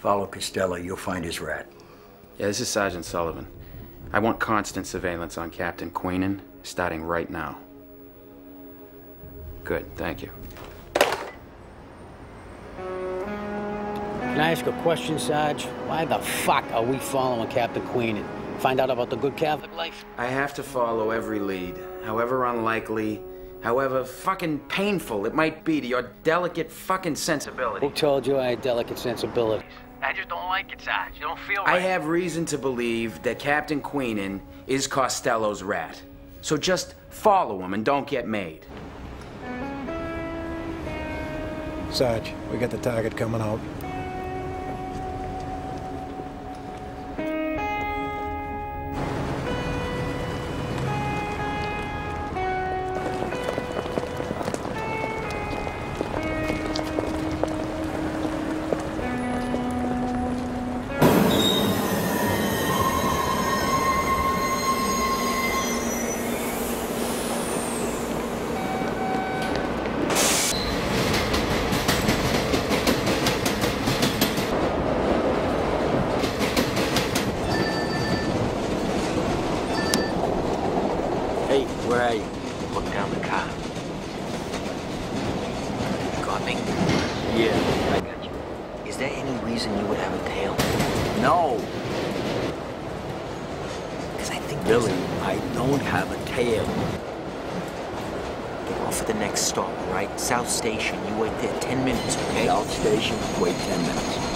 Follow Costello, you'll find his rat. Yeah, this is Sergeant Sullivan. I want constant surveillance on Captain Queenan, starting right now. Good, thank you. Can I ask a question, Sarge? Why the fuck are we following Captain Queenan? Find out about the good Catholic life? I have to follow every lead, however unlikely, however fucking painful it might be to your delicate fucking sensibility. Who told you I had delicate sensibilities? I just don't like it, Sarge. You don't feel I have reason to believe that Captain Queenan is Costello's rat. So just follow him and don't get made. Sarge, we got the target coming out. Hey, where are you? Look down the car. Got me? Yeah. I got you. Is there any reason you would have a tail? No, Because I think Billy, I don't have a tail. Get off at the next stop, all right? South Station. You wait there 10 minutes, okay? South Station, wait 10 minutes.